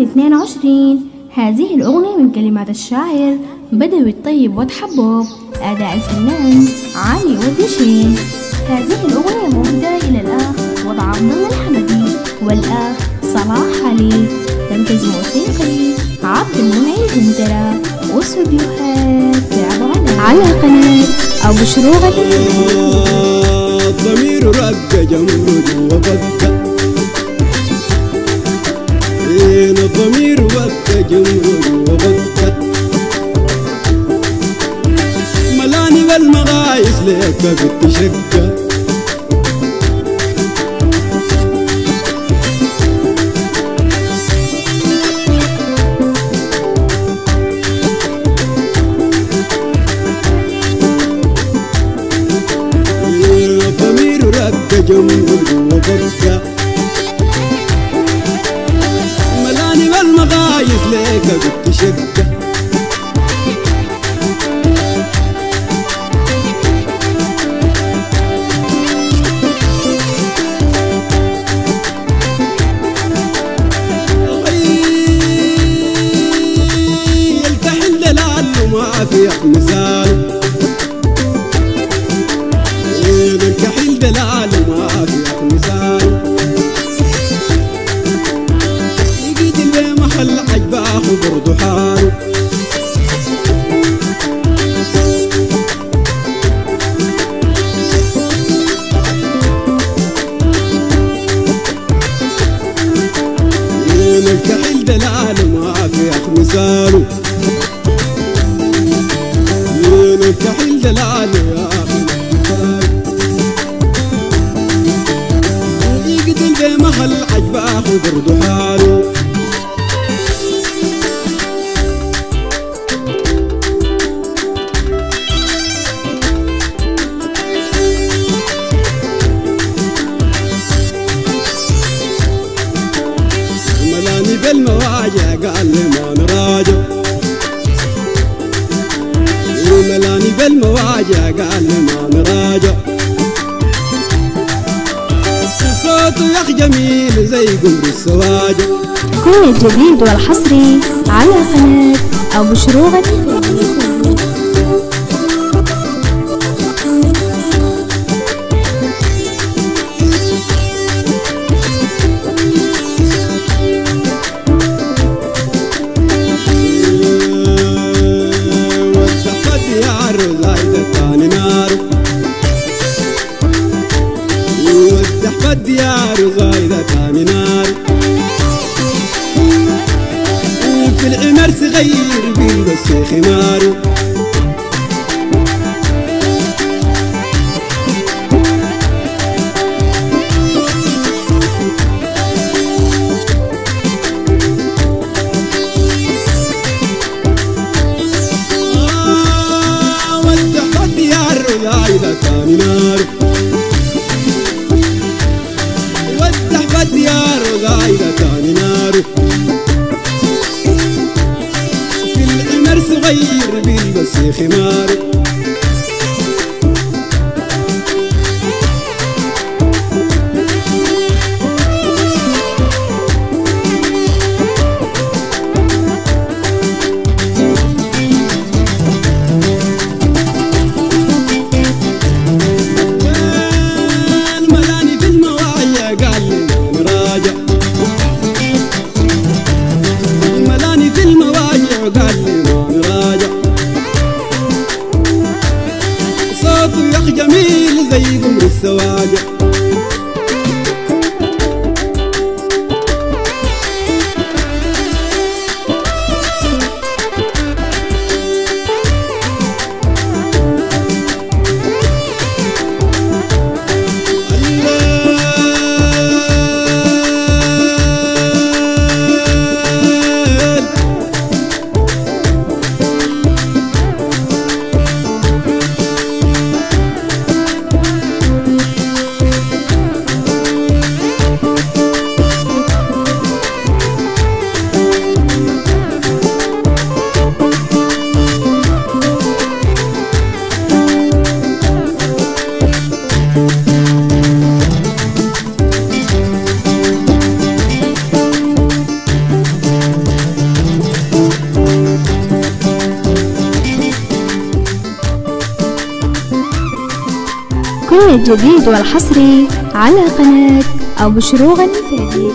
2022 هذه الأغنية من كلمات الشاعر بدوي الطيب وتحبوب أداء الفنان علي وديشين هذه الأغنية مهداة إلى الأخ وضع عبد الحمدي. والأخ صلاح علي تنفيذ موسيقي عبد المنعم زندرة. واستوديوهات على قناة أبو شروق. الضمير رق جمرد وفك جمرد وفك ملاني بالمغايس بالتشكى الضمير رق جمرد بالمغايس لك بالتشكى يلتحل دلال وما محل عجباه وبرضو حاله من الكحيل دلال ما في اخ مثاله من الكحيل دلال يا أخي لقيت البي محل عجباه وبرضو حاله ملاني بالمواجع قال لي ما نراجع ملاني بالمواجع قال لي ما نراجع صوته يا جميل زي السواجع. كل الجديد والحصري على قناة أبو شروق في العمر صغير بيلبس خمار آه، والتحفت يا عرزايدة تاني نار والتحفت يا رغايدة تاني نار se rimarem زي الجديد والحصري على قناة أبو شروق الفادي